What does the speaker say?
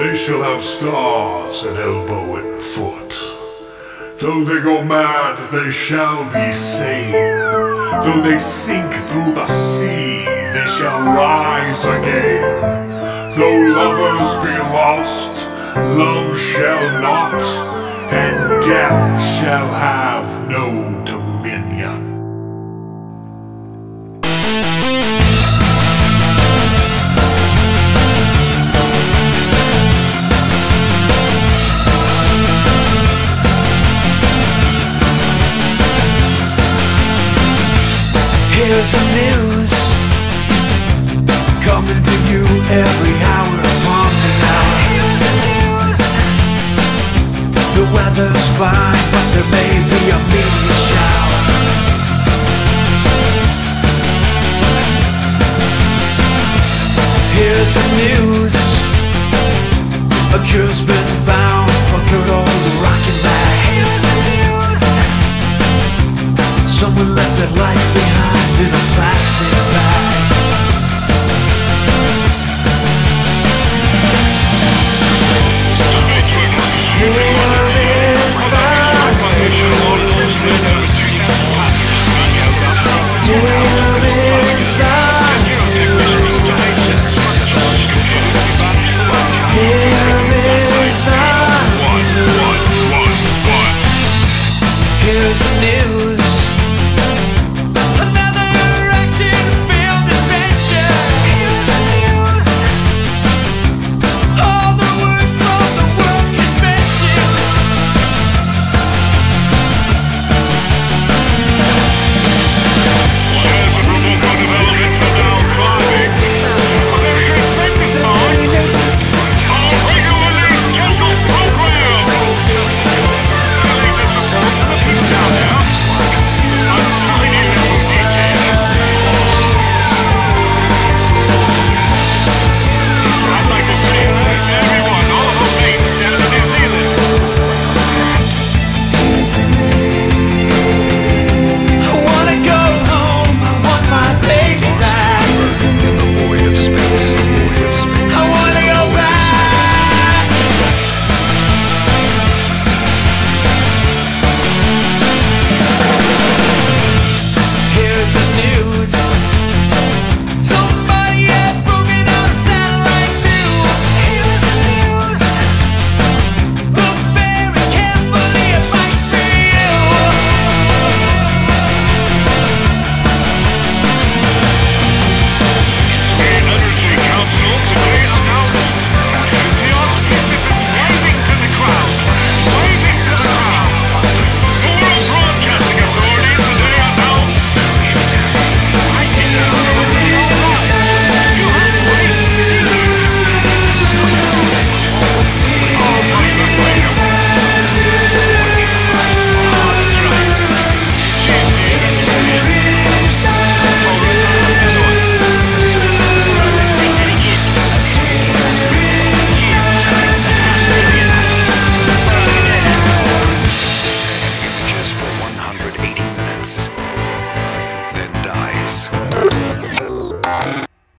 They shall have stars at elbow and foot. Though they go mad, they shall be sane. Though they sink through the sea, they shall rise again. Though lovers be lost, love shall not, and death shall have there's some news coming to you every hour upon the hour. The weather's fine, but there may be a meteor shower. Here's some news: a cure's been found.